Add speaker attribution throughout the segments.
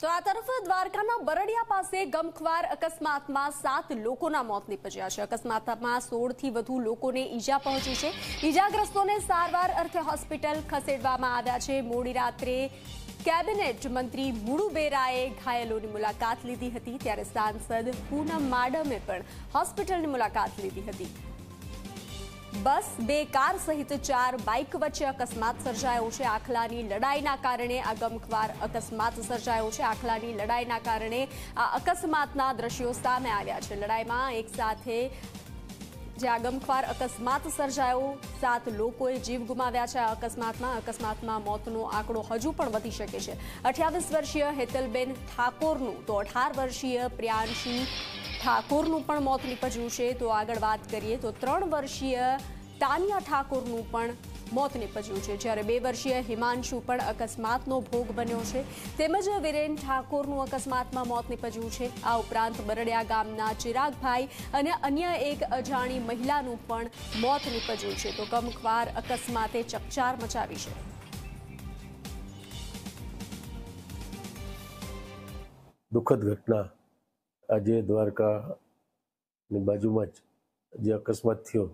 Speaker 1: તો આ તરફ દ્વારકાના બરડિયા પાસે ગમખ્વાર અકસ્માતમાં સાત લોકોના મોત નીપજ્યા છે. અકસ્માતમાં સોળથી વધુ લોકોને ઈજા પહોંચી છે. ઈજાગ્રસ્તોને સારવાર અર્થે હોસ્પિટલ ખસેડવામાં આવ્યા છે. મોડી રાત્રે કેબિનેટ મંત્રી મુડુબેરાએ ઘાયલોની મુલાકાત લીધી હતી. ત્યારે સાંસદ પૂનમ માડમે પણ હોસ્પિટલની મુલાકાત લીધી હતી. બસ, બે કાર સહિત ચાર બાઇક વચ્ચે અકસ્માત સર્જાયો છે. આખલાની લડાઈના કારણે આ ગમખ્વાર અકસ્માત સર્જાયો છે. આખલાની લડાઈના કારણે આ અકસ્માતના દ્રશ્યો સામે આવ્યા છે. લડાઈમાં એક સાથે જે આ ગમખ્વાર અકસ્માત સર્જાયો, સાત લોકોએ જીવ ગુમાવ્યા છે આ અકસ્માતમાં. અકસ્માતમાં મોતનો આંકડો હજુ પણ વધી શકે છે. અઠ્યાવીસ વર્ષીય હેતલબેન ઠાકોરનું તો અઢાર વર્ષીય પ્રિયાંશી ઠાકોરનું પણ મોત નીપજ્યું છે. તો આગળ વાત કરીએ તો ત્રણ વર્ષીય તાનિયા ઠાકોરનું પણ મોત નીપજ્યું છે. જ્યારે બે વર્ષીય હિમાંશુ પણ અકસ્માતનો ભોગ બન્યો છે. તેમજ વિરેન ઠાકોરનું અકસ્માતમાં મોત નીપજ્યું છે. આ ઉપરાંત બરડિયા ગામના ચિરાગભાઈ અને અન્ય એક અજાણી મહિલાનું પણ મોત નીપજ્યું છે. તો કમખવાર અકસ્માતે ચકચાર મચાવી છે.
Speaker 2: દુઃખદ ઘટના આજે દ્વારકાની બાજુમાં જ જે અકસ્માત થયો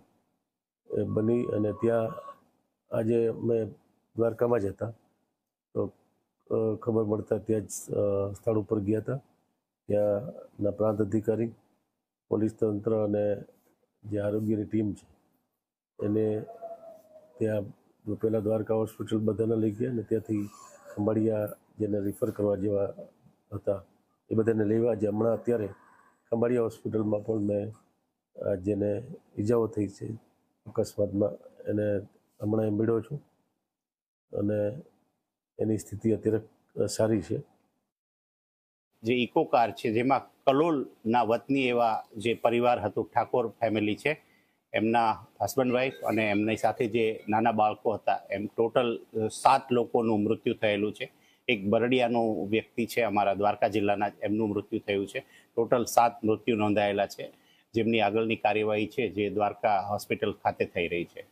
Speaker 2: એ બની અને ત્યાં આજે મેં દ્વારકામાં જ હતા. તો ખબર પડતા ત્યાં જ સ્થળ ઉપર ગયા હતા. ત્યાંના પ્રાંત અધિકારી, પોલીસ તંત્ર અને જે આરોગ્યની ટીમ છે, એને ત્યાં પહેલાં દ્વારકા હોસ્પિટલ બધાને લઈ ગયા અને ત્યાંથી અંબાડિયા જેને રિફર કરવા જેવા હતા એ બધાને લેવા. જે હમણાં અત્યારે ખંભાળિયા હોસ્પિટલમાં પણ મેં જેને ઈજાઓ થઈ છે અકસ્માતમાં, એને હમણાં એ મળ્યો છું. અને એની સ્થિતિ અત્યારે સારી છે.
Speaker 3: જે ઇકો કાર છે, જેમાં કલોલના વતની એવા જે પરિવાર હતું, ઠાકોર ફેમિલી છે, એમના હસબન્ડ વાઈફ અને એમની સાથે જે નાના બાળકો હતા, એમ ટોટલ સાત લોકોનું મૃત્યુ થયેલું છે. એક બરડિયાનો વ્યક્તિ છે અમારા દ્વારકા જિલ્લાના, એમનું મૃત્યુ થયું છે. ટોટલ સાત મૃત્યુ નોંધાયેલા છે, જેમની આગળની કાર્યવાહી છે જે દ્વારકા હોસ્પિટલ ખાતે થઈ રહી છે.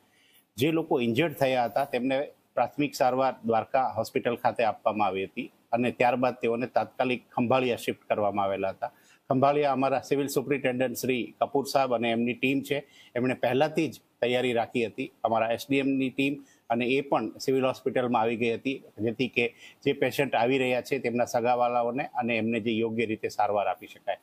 Speaker 3: જે લોકો ઇન્જર્ડ થયા હતા, તેમને પ્રાથમિક સારવાર દ્વારકા હોસ્પિટલ ખાતે આપવામાં આવી હતી અને ત્યારબાદ તેઓને તાત્કાલિક ખંભાળિયા શિફ્ટ કરવામાં આવેલા હતા. ખંભાળિયા અમારા સિવિલ સુપ્રિન્ટેન્ડન્ટ શ્રી કપૂર સાહેબ અને એમની ટીમ છે. એમણે પહેલાથી જ તૈયારી રાખી હતી. અમારા એસડીએમની ટીમ અને એ પણ સિવિલ હોસ્પિટલમાં આવી ગઈ હતી. જેથી કે જે પેશન્ટ આવી રહ્યા છે તેમના સગાવાલાઓને અને એમને જે યોગ્ય રીતે સારવાર આપી શકાય.